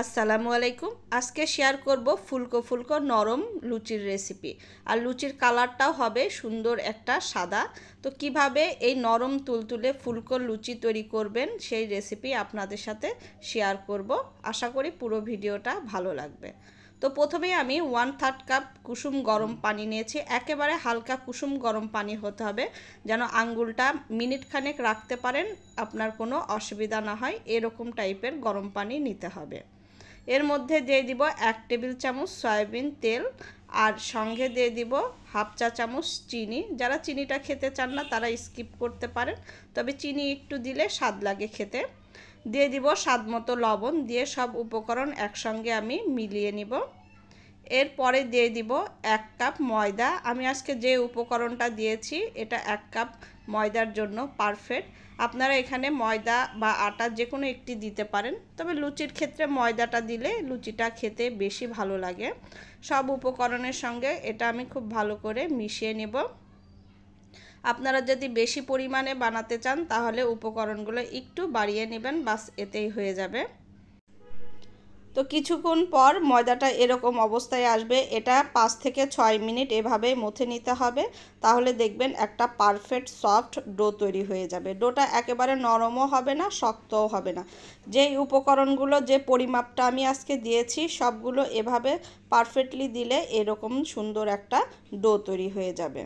আসসালামু আলাইকুম। আজকে শেয়ার করব ফুলকো ফুলকো নরম লুচির রেসিপি আর লুচির কালারটাও হবে সুন্দর একটা সাদা। তো কীভাবে এই নরম তুলতুলে ফুলকো লুচি তৈরি করবেন সেই রেসিপি আপনাদের সাথে শেয়ার করব। আশা করি পুরো ভিডিওটা ভালো লাগবে। তো প্রথমে আমি ওয়ান থার্ড কাপ কুসুম গরম পানি নিয়েছি। একেবারে হালকা কুসুম গরম পানি হতে হবে, যেন আঙ্গুলটা মিনিট খানেক রাখতে পারেন। আপনার কোনো অসুবিধা না হয়, এরকম টাইপের গরম পানি নিতে হবে। এর মধ্যে দিয়ে দিব এক টেবিল চামচ সয়াবিন তেল, আর সঙ্গে দিয়ে দিব হাফ চা চামচ চিনি। যারা চিনিটা খেতে চান না, তারা স্কিপ করতে পারেন, তবে চিনি একটু দিলে স্বাদ লাগে খেতে। দিয়ে দিব স্বাদ মতো লবণ, দিয়ে সব উপকরণ একসঙ্গে আমি মিলিয়ে নিব। এরপরে দিয়ে দিব এক কাপ ময়দা। আমি আজকে যে উপকরণটা দিয়েছি, এটা এক কাপ ময়দার জন্য পারফেক্ট। আপনারা এখানে ময়দা বা আটা যে কোনো একটি দিতে পারেন। তবে লুচির ক্ষেত্রে ময়দাটা দিলে লুচিটা খেতে বেশি ভালো লাগে। সব উপকরণের সঙ্গে এটা আমি খুব ভালো করে মিশিয়ে নেব। আপনারা যদি বেশি পরিমাণে বানাতে চান, তাহলে উপকরণগুলো একটু বাড়িয়ে নেবেন, বাস এতেই হয়ে যাবে। তো কিছুক্ষণ পর ময়দাটা এরকম অবস্থায় আসবে। এটা পাঁচ থেকে ছয় মিনিট এভাবে মথে নিতে হবে। তাহলে দেখবেন একটা পারফেক্ট সফট ডো তৈরি হয়ে যাবে। ডোটা একেবারে নরমও হবে না, শক্তও হবে না। যেই উপকরণগুলো, যে পরিমাপটা আমি আজকে দিয়েছি, সবগুলো এভাবে পারফেক্টলি দিলে এরকম সুন্দর একটা ডো তৈরি হয়ে যাবে।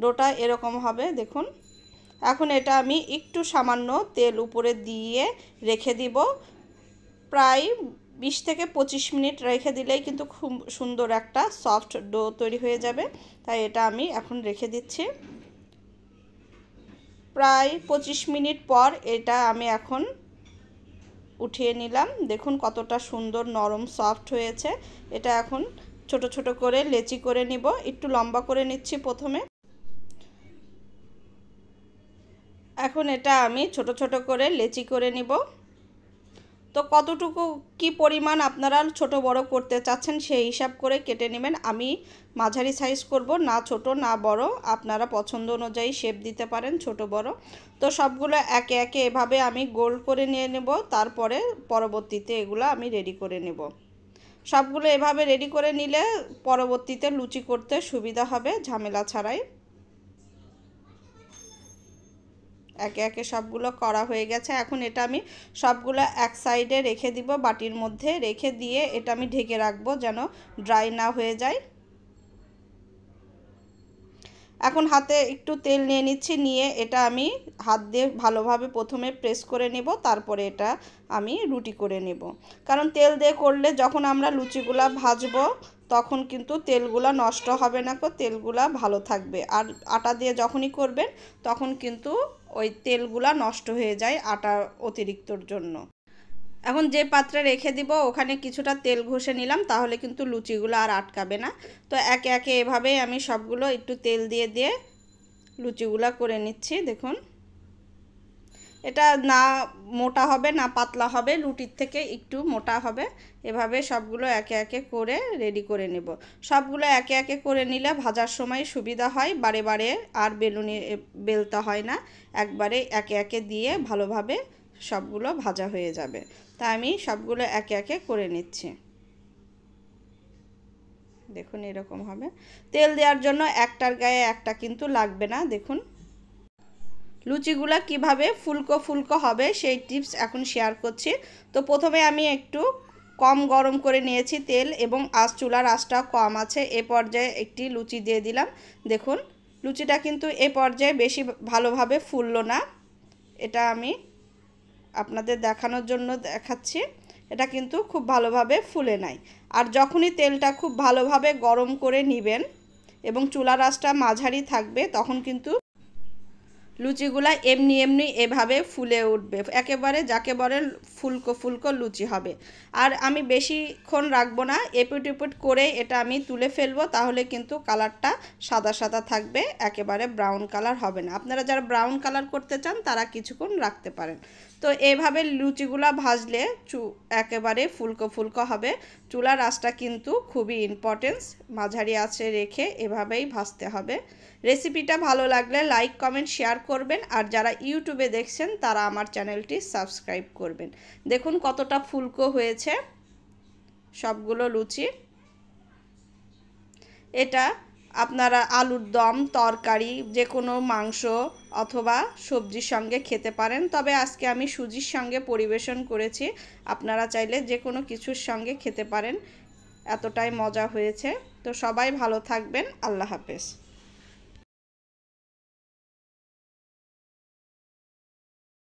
ডোটা এরকম হবে, দেখুন। এখন এটা আমি একটু সামান্য তেল উপরে দিয়ে রেখে দিব। প্রায় বিশ থেকে পঁচিশ মিনিট রেখে দিলেই কিন্তু খুব সুন্দর একটা সফট ডো তৈরি হয়ে যাবে। তাই এটা আমি এখন রেখে দিচ্ছি। প্রায় পঁচিশ মিনিট পর এটা আমি এখন উঠিয়ে নিলাম। দেখুন কতটা সুন্দর নরম সফট হয়েছে। এটা এখন ছোট ছোট করে লেচি করে নিব। একটু লম্বা করে নিচ্ছি প্রথমে। এখন এটা আমি ছোট ছোট করে লেচি করে নিব। তো কতটুকু কি পরিমাণ আপনারা ছোট বড় করতে চাচ্ছেন সেই হিসাব করে কেটে নেবেন। আমি মাঝারি সাইজ করব, না ছোট, না বড়। আপনারা পছন্দ অনুযায়ী শেপ দিতে পারেন, ছোট, বড়। তো সবগুলো একে একে এভাবে আমি গোল করে নিয়ে নেব, তারপরে পরবর্তীতে এগুলো আমি রেডি করে নেব। সবগুলো এভাবে রেডি করে নিলে পরবর্তীতে লুচি করতে সুবিধা হবে, ঝামেলা ছাড়াই। একে একে সবগুলো করা হয়ে গেছে। এখন এটা আমি সবগুলো এক সাইডে রেখে দিব, বাটির মধ্যে রেখে দিয়ে এটা আমি ঢেকে রাখব যেন ড্রাই না হয়ে যায়। এখন হাতে একটু তেল নিয়ে নিচ্ছি, নিয়ে এটা আমি হাত দিয়ে ভালোভাবে প্রথমে প্রেস করে নেব, তারপরে এটা আমি রুটি করে নেব। কারণ তেল দিয়ে করলে যখন আমরা লুচিগুলা ভাজবো, তখন কিন্তু তেলগুলা নষ্ট হবে না কো তেলগুলা ভালো থাকবে। আর আটা দিয়ে যখনই করবেন, তখন কিন্তু ওই তেলগুলা নষ্ট হয়ে যায় আটা অতিরিক্তর জন্য। এখন যে পাত্রে রেখে দিব, ওখানে কিছুটা তেল ঘষে নিলাম, তাহলে কিন্তু লুচিগুলো আর আটকাবে না। তো একে একে এভাবেই আমি সবগুলো একটু তেল দিয়ে দিয়ে লুচিগুলা করে নিচ্ছি, দেখুন। এটা না মোটা হবে, না পাতলা হবে, রুটির থেকে একটু মোটা হবে। এভাবে সবগুলো একে একে করে রেডি করে নেব। সবগুলো একে একে করে নিলে ভাজার সময় সুবিধা হয়, বারে বারে আর বেলুনি বেলতে হয় না। একবারে একে একে দিয়ে ভালোভাবে সবগুলো ভাজা হয়ে যাবে। তা আমি সবগুলো একে একে করে নিচ্ছি। দেখুন এরকম হবে। তেল দেওয়ার জন্য একটার গায়ে একটা কিন্তু লাগবে না, দেখুন। লুচিগুলা কীভাবে ফুলকো ফুলকো হবে সেই টিপস এখন শেয়ার করছি। তো প্রথমে আমি একটু কম গরম করে নিয়েছি তেল এবং আঁচ চুলার আঁচটা কম আছে, এ পর্যায়ে একটি লুচি দিয়ে দিলাম। দেখুন, লুচিটা কিন্তু এ পর্যায়ে বেশি ভালোভাবে ফুললো না। এটা আমি আপনাদের দেখানোর জন্য দেখাচ্ছি। এটা কিন্তু খুব ভালোভাবে ফুলে নাই। আর যখনই তেলটা খুব ভালোভাবে গরম করে নেবেন এবং চুলার আঁচটা মাঝারি থাকবে, তখন কিন্তু লুচিগুলা এমনি এমনি এভাবে ফুলে উঠবে, একেবারে যাকে বলে ফুলকো ফুলকো লুচি হবে। আর আমি বেশিক্ষণ রাখব না, এপুট এপুট করে এটা আমি তুলে ফেলব, তাহলে কিন্তু কালারটা সাদা সাদা থাকবে, একেবারে ব্রাউন কালার হবে না। আপনারা যারা ব্রাউন কালার করতে চান, তারা কিছুক্ষণ রাখতে পারেন। তো এভাবে লুচিগুলা ভাজলে চু, একেবারে ফুলকো ফুলকো হবে। চুলার আঁচটা কিন্তু খুবই ইম্পর্টেন্স মাঝারি আছে রেখে এভাবেই ভাজতে হবে। রেসিপিটা ভালো লাগলে লাইক কমেন্ট শেয়ার করবেন। আর যারা ইউটিউবে দেখছেন, তারা আমার চ্যানেলটি সাবস্ক্রাইব করবেন। দেখুন কতটা ফুলকো হয়েছে। সবগুলো লুচি। এটা আপনারা আলুর দম, তরকারি যে কোনো মাংস অথবা সবজির সঙ্গে খেতে পারেন। তবে আজকে আমি সুজির সঙ্গে পরিবেশন করেছি। আপনারা চাইলে যে কোনো কিছুর সঙ্গে খেতে পারেন। এতটাই মজা হয়েছে। তো সবাই ভালো থাকবেন। আল্লাহ হাফেজ।